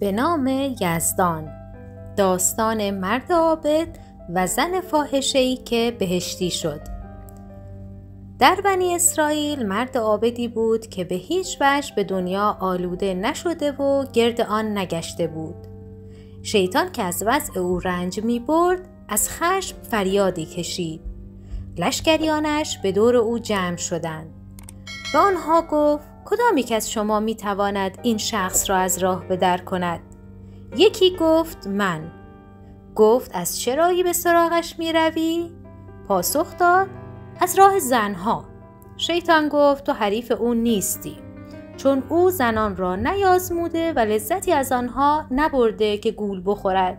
به نام یزدان داستان مرد عابد و زن فاحشه‌ای که بهشتی شد. در بنی اسرائیل مرد عابدی بود که به هیچ وجه به دنیا آلوده نشده و گرد آن نگشته بود. شیطان که از وضع او رنج می برد از خشم فریادی کشید. لشکریانش به دور او جمع شدند. به آنها گفت کدام یک از شما می تواند این شخص را از راه به در کند؟ یکی گفت من. گفت از چه راهی به سراغش می روی؟ پاسخ داد از راه زنها. شیطان گفت تو حریف او نیستی چون او زنان را نیازموده و لذتی از آنها نبرده که گول بخورد.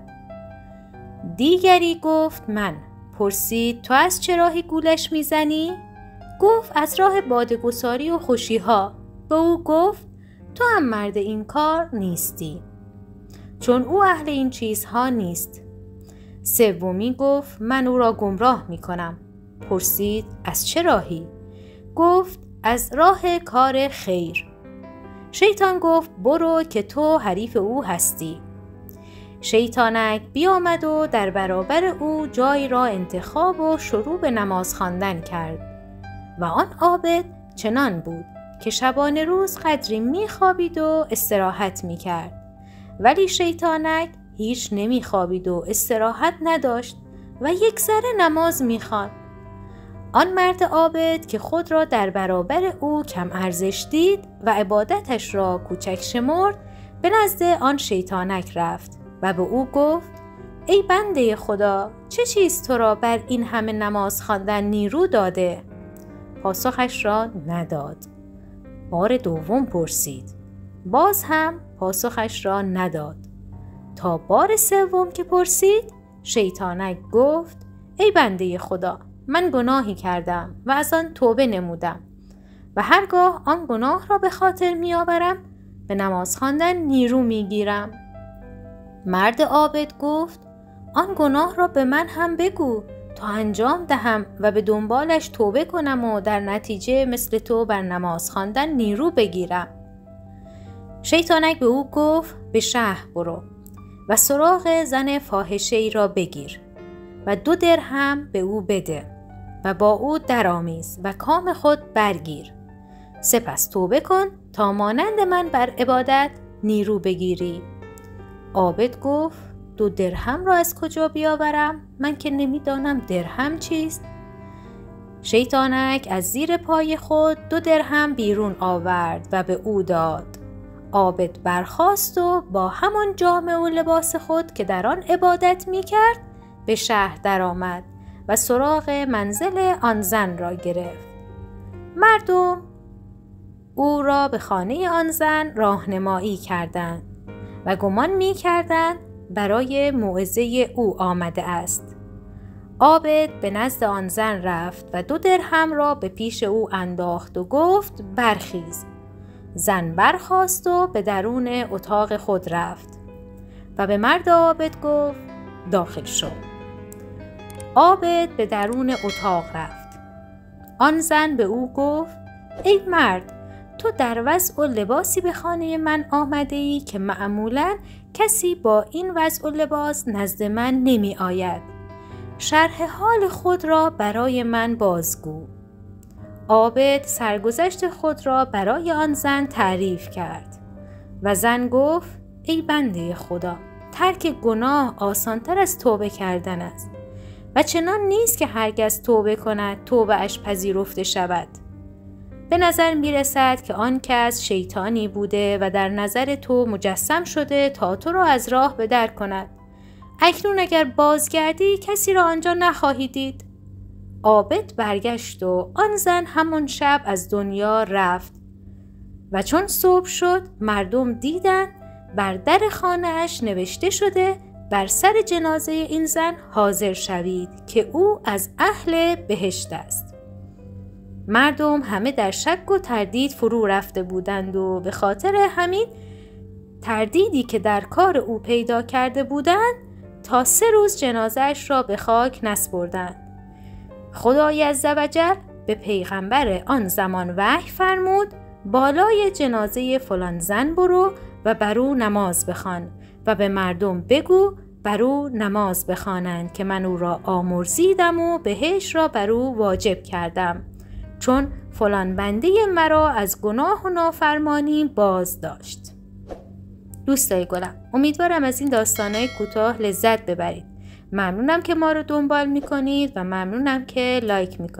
دیگری گفت من. پرسید تو از چه راهی گولش می‌زنی؟ گفت از راه بادگساری و خوشیها. به او گفت تو هم مرد این کار نیستی. چون او اهل این چیزها نیست. سومی گفت من او را گمراه می کنم پرسید از چه راهی؟ گفت از راه کار خیر. شیطان گفت برو که تو حریف او هستی. شیطانک بیامد و در برابر او جای را انتخاب و شروع به نماز خواندن کرد. و آن عابد چنان بود. که شبانه روز قدری میخوابید و استراحت می‌کرد. ولی شیطانک هیچ نمیخوابید و استراحت نداشت و یک ذره نماز می‌خواند آن مرد عابد که خود را در برابر او کم ارزش دید و عبادتش را کوچک شمرد به نزد آن شیطانک رفت و به او گفت ای بنده خدا چه چیز تو را بر این همه نماز خواندن نیرو داده؟ پاسخش را نداد. بار دوم پرسید. باز هم پاسخش را نداد. تا بار سوم که پرسید شیطانک گفت ای بنده خدا من گناهی کردم و از آن توبه نمودم و هرگاه آن گناه را به خاطر میآورم به نماز خواندن نیرو می‌گیرم. مرد عابد گفت آن گناه را به من هم بگو تا انجام دهم و به دنبالش توبه کنم و در نتیجه مثل تو بر نماز خواندن نیرو بگیرم. شیطانک به او گفت به شهر برو و سراغ زن فاحشه ای را بگیر و دو درهم به او بده و با او درآمیز و کام خود برگیر. سپس توبه کن تا مانند من بر عبادت نیرو بگیری. عابد گفت دو درهم را از کجا بیاورم؟ من که نمی‌دانم درهم چیست. شیطانک از زیر پای خود دو درهم بیرون آورد و به او داد. عابد برخاست و با همان جامعه و لباس خود که در آن عبادت می کرد به شهر درآمد و سراغ منزل آن زن را گرفت. مردم او را به خانه آن زن راهنمایی کردند و گمان می کردند برای موعظه او آمده است. عابد به نزد آن زن رفت و دو درهم را به پیش او انداخت و گفت برخیز. زن برخاست و به درون اتاق خود رفت و به مرد عابد گفت داخل شو. عابد به درون اتاق رفت. آن زن به او گفت ای مرد تو در وضع و لباسی به خانه من آمده ای که معمولا کسی با این وضع و لباس نزد من نمی آید. شرح حال خود را برای من بازگو. عابد سرگذشت خود را برای آن زن تعریف کرد و زن گفت ای بنده خدا ترک گناه آسانتر از توبه کردن است و چنان نیست که هرگز توبه کند توبه اش پذیرفته شود به نظر می رسد که آن کس شیطانی بوده و در نظر تو مجسم شده تا تو را از راه به در کند. اکنون اگر بازگردی کسی را آنجا نخواهی دید. عابد برگشت و آن زن همان شب از دنیا رفت و چون صبح شد مردم دیدن بر در خانهاش نوشته شده بر سر جنازه این زن حاضر شوید که او از اهل بهشت است. مردم همه در شک و تردید فرو رفته بودند و به خاطر همین تردیدی که در کار او پیدا کرده بودند تا سه روز جنازش را به خاک نسپردند. خدای عزوجل به پیغمبر آن زمان وحی فرمود بالای جنازه فلان زن برو و بر او نماز بخوان و به مردم بگو بر او نماز بخوانند که من او را آمرزیدم و بهش را بر او واجب کردم. چون فلان بنده مرا از گناه و نافرمانی باز داشت. دوستای گلم امیدوارم از این داستانهای کوتاه لذت ببرید. ممنونم که ما رو دنبال می‌کنید و ممنونم که لایک می‌کنید.